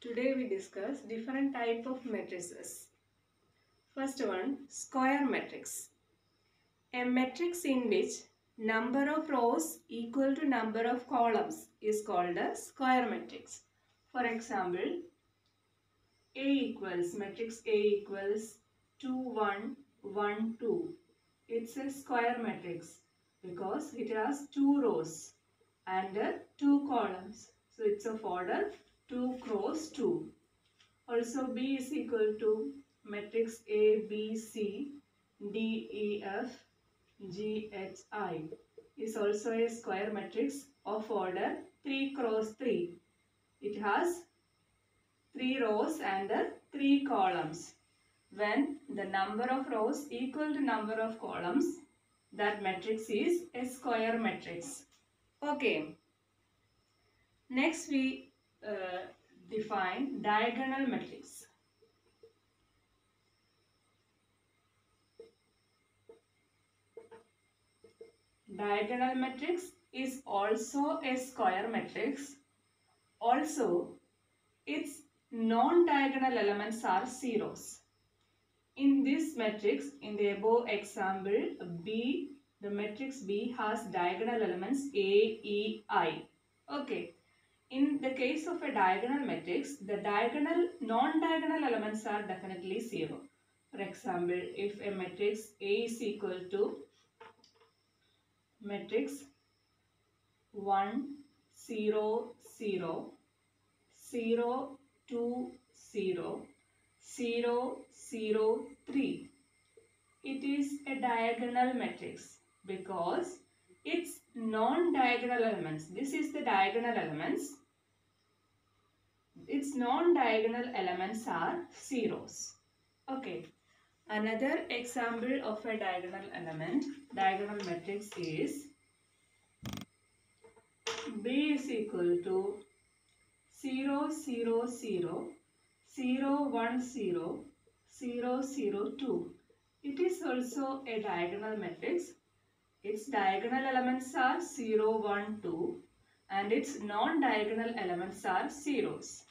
Today we discuss different type of matrices. First one, square matrix. A matrix in which number of rows equal to number of columns is called a square matrix. For example, A equals, matrix A equals 2, 1, 1, 2. It's a square matrix because it has two rows and uh, two columns. So it's of order 2 cross 2. Also B is equal to matrix A, B, C, D, E, F, G, H, I is also a square matrix of order 3 cross 3. It has 3 rows and uh, 3 columns. When the number of rows equal to number of columns, that matrix is a square matrix. Okay. Next we uh, define diagonal matrix. Diagonal matrix is also a square matrix. Also, its non-diagonal elements are zeros. In this matrix, in the above example, B, the matrix B has diagonal elements A, E, I. Okay. In the case of a diagonal matrix, the diagonal, non-diagonal elements are definitely zero. For example, if a matrix A is equal to matrix 1, 0, 0, 0, 2, 0, 0, 0, 3. It is a diagonal matrix because its non-diagonal elements, this is the diagonal elements, its non-diagonal elements are zeros. Okay. Another example of a diagonal element, diagonal matrix is B is equal to 0, 0, 0, 0, 1, 0, 0, 0, 2. It is also a diagonal matrix. Its diagonal elements are 0, 1, 2 and its non-diagonal elements are zeros.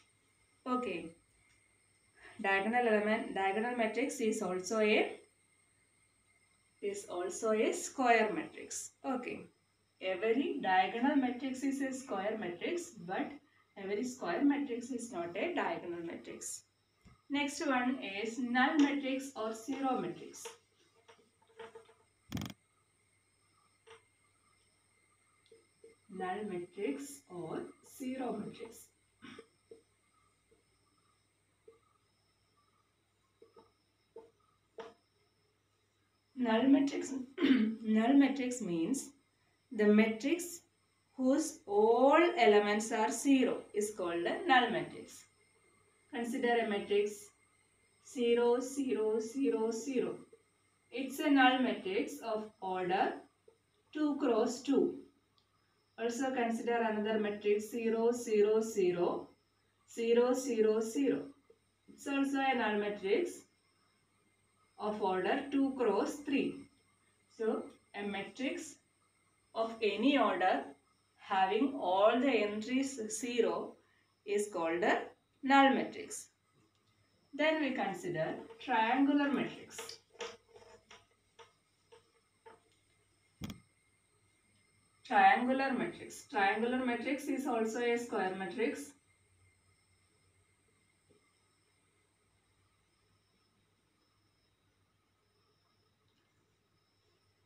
Okay. Diagonal element, diagonal matrix is also a is also a square matrix. Okay. Every diagonal matrix is a square matrix but every square matrix is not a diagonal matrix. Next one is null matrix or zero matrix. Null matrix or zero matrix. Null matrix, null matrix means the matrix whose all elements are zero is called a null matrix. Consider a matrix 0, 0, 0, 0. It's a null matrix of order 2 cross 2. Also consider another matrix 0, 0, 0, 0, 0, 0. It's also a null matrix of order 2 cross 3. So, a matrix of any order having all the entries 0 is called a null matrix. Then we consider triangular matrix. Triangular matrix. Triangular matrix is also a square matrix.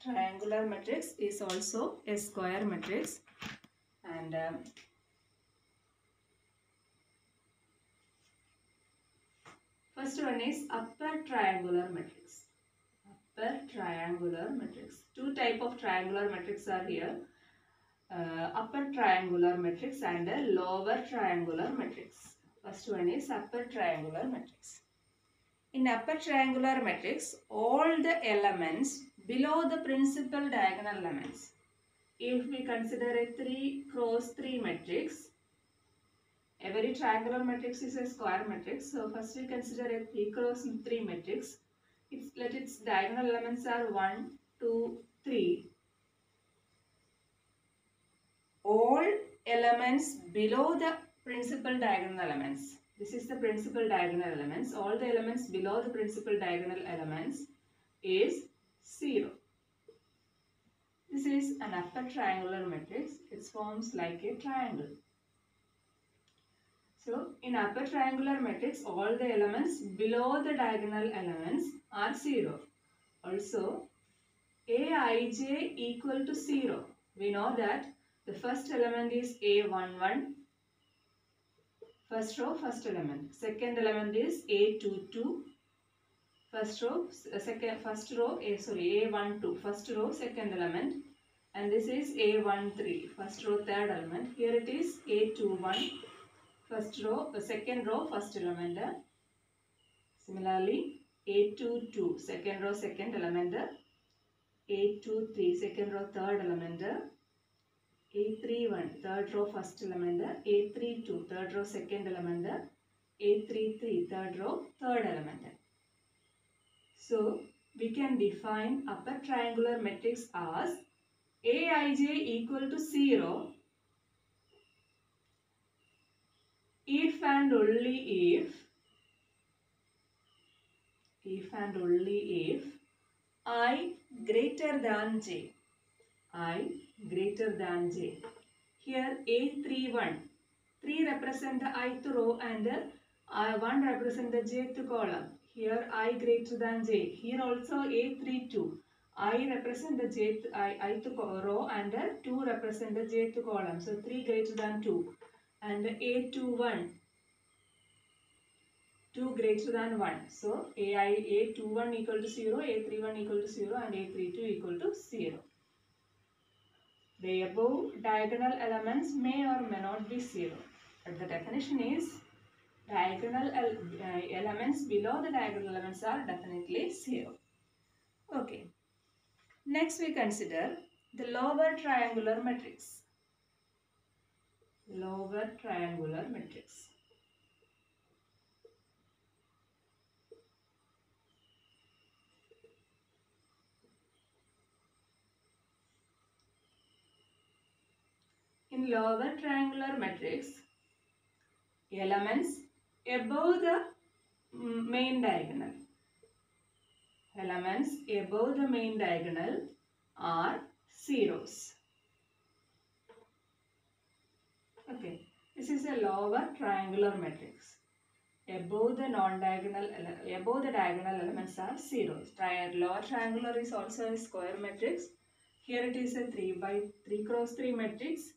Triangular matrix is also a square matrix and um, First one is upper triangular matrix. Upper triangular matrix. Two type of triangular matrix are here. Upper triangular matrix and a lower triangular matrix. First one is upper triangular matrix. In upper triangular matrix, all the elements below the principal diagonal elements. If we consider a 3 cross 3 matrix, Every triangular matrix is a square matrix. So first we consider a 3 cross 3 matrix. Let its diagonal elements are 1, 2, 3. All elements below the principal diagonal elements. this is the principal diagonal elements. All the elements below the principal diagonal elements is 0. This is an upper triangular matrix. It forms like a triangle. So, in upper triangular matrix, all the elements below the diagonal elements are 0. Also, Aij equal to 0. We know that the first element is A11. First row, first element. Second element is A22. First row, uh, second, first row, A, sorry, A12. First row, second element. And this is A13. First row, third element. Here it is A21. First row, uh, second row, first element. Similarly, A22. Second row, second element. A23. Second row, third element. A31 third row first element, A32 third row second element, A33 third row third element. So we can define upper triangular matrix as Aij equal to 0 if and only if if and only if i greater than j i greater than j. Here A31, 3 represent the ith row and uh, 1 represent the jth column. Here i greater than j. Here also A32, i represent the jth i, ith row and uh, 2 represent the jth column. So 3 greater than 2 and A21, 2 greater than 1. So AI, A21 equal to 0, A31 equal to 0 and A32 equal to 0. The above diagonal elements may or may not be 0. But the definition is diagonal uh, elements below the diagonal elements are definitely 0. Okay. Next we consider the lower triangular matrix. Lower triangular matrix. In lower triangular matrix, elements above the mm, main diagonal. Elements above the main diagonal are zeros. Okay, this is a lower triangular matrix. Above the non-diagonal, above the diagonal elements are zeros. Tri lower triangular is also a square matrix. Here it is a 3 by 3 cross 3 matrix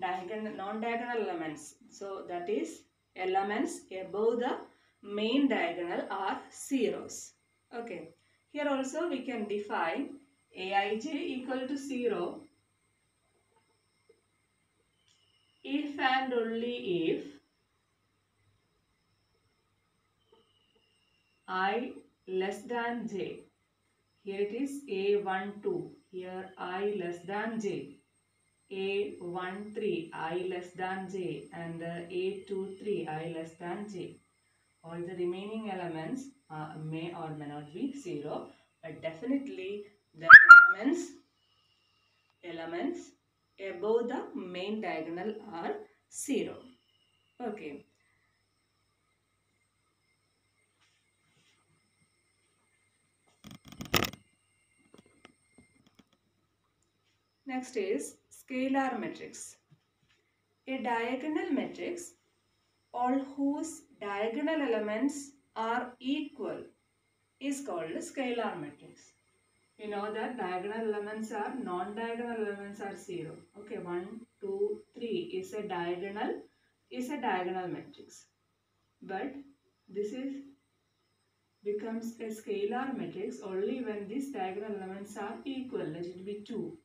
diagonal non-diagonal elements. So that is elements above the main diagonal are zeros. Okay. Here also we can define Aij equal to 0 if and only if i less than j. Here it is A12. Here i less than j. A13 i less than j and A23 i less than j. All the remaining elements uh, may or may not be 0 but definitely the elements elements above the main diagonal are 0. Okay. Next is scalar matrix. A diagonal matrix, all whose diagonal elements are equal, is called a scalar matrix. You know that diagonal elements are, non-diagonal elements are 0. Okay, 1, 2, 3 is a diagonal, is a diagonal matrix. But this is becomes a scalar matrix only when these diagonal elements are equal, let it be 2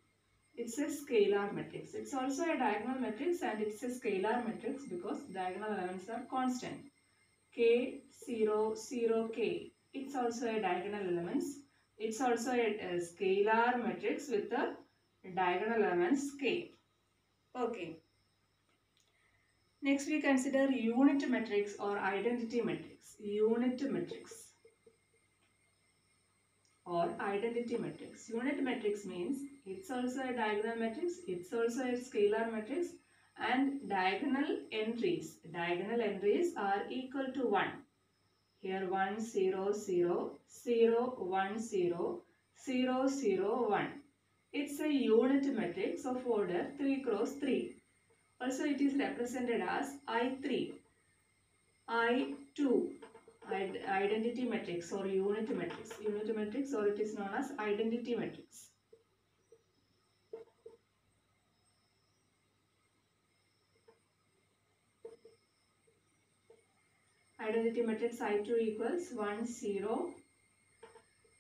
it's a scalar matrix. It's also a diagonal matrix and it's a scalar matrix because diagonal elements are constant. K, 0, 0, K. It's also a diagonal elements. It's also a, a scalar matrix with the diagonal elements K. Okay. Next we consider unit matrix or identity matrix. Unit matrix or identity matrix. Unit matrix means it's also a diagonal matrix, it's also a scalar matrix and diagonal entries. Diagonal entries are equal to 1. Here 1, 0, 0, 0, 1, 0, 0, 0, 1. It's a unit matrix of order 3 cross 3. Also it is represented as I3, I2, identity matrix or unit matrix. Unit matrix or it is known as identity matrix. Identity matrix I2 equals 1, 0,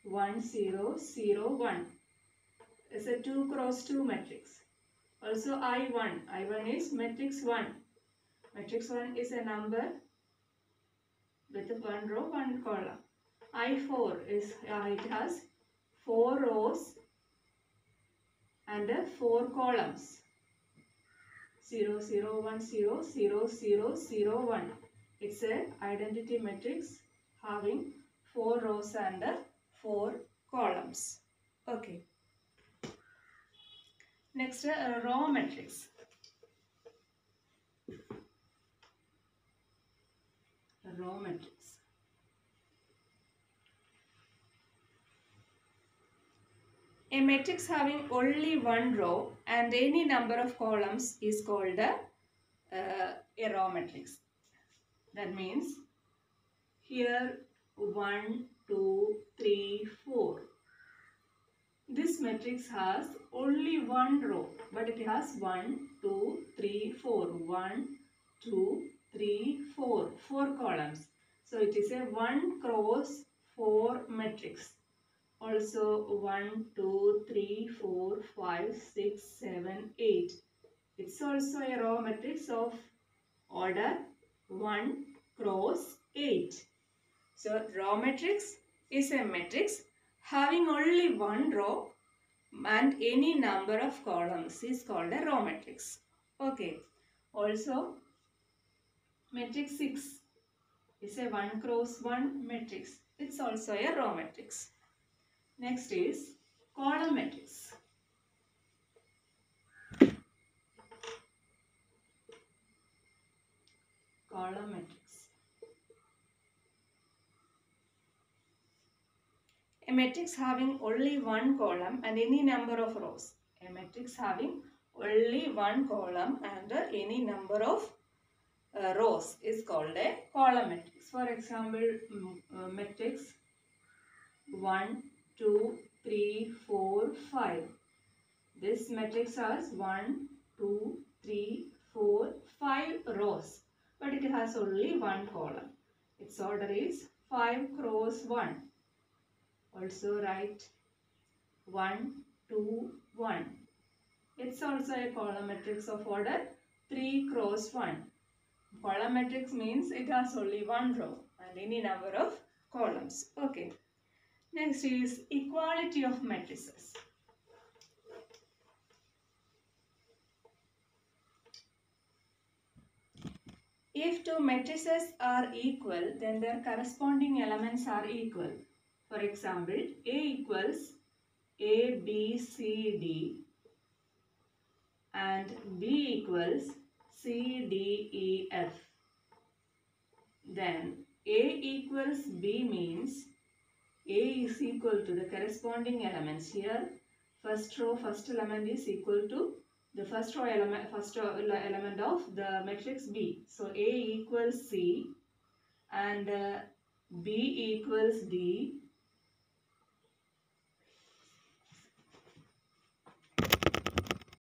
1, 0, 0, 1. It's a 2 cross 2 matrix. Also I1. I1 is matrix 1. Matrix 1 is a number with one row, one column. I4 is, uh, it has 4 rows and uh, 4 columns. 0, 0, 1, 0, 0, 0, 0, 1. It's a identity matrix having 4 rows and uh, 4 columns. Okay. Next, uh, row matrix. Row matrix. A matrix having only one row and any number of columns is called a, uh, a row matrix. That means here 1, 2, 3, 4. This matrix has only one row but it has 1, 2, 3, 4. 1, 2, 3, 4. 4 columns. So it is a 1 cross 4 matrix. Also 1, 2, 3, 4, 5, 6, 7, 8. It's also a row matrix of order 1 cross 8. So row matrix is a matrix having only one row and any number of columns is called a row matrix. Okay. Also matrix 6 is a 1 cross 1 matrix. It's also a row matrix. Next is column matrix. Column matrix. A matrix having only one column and any number of rows. A matrix having only one column and any number of uh, rows is called a column matrix. For example, uh, matrix 1, 2, 3, 4, 5. This matrix has 1, 2, 3, 4, 5 rows. But it has only one column. Its order is 5 cross 1. Also write 1, 2, 1. It's also a column matrix of order 3 cross 1. Column matrix means it has only one row and any number of columns. Okay. Next is equality of matrices. If two matrices are equal, then their corresponding elements are equal. For example, A equals A, B, C, D and B equals C, D, E, F. Then A equals B means A is equal to the corresponding elements. Here first row first element is equal to the first row element first row element of the matrix B. So A equals C and uh, B equals D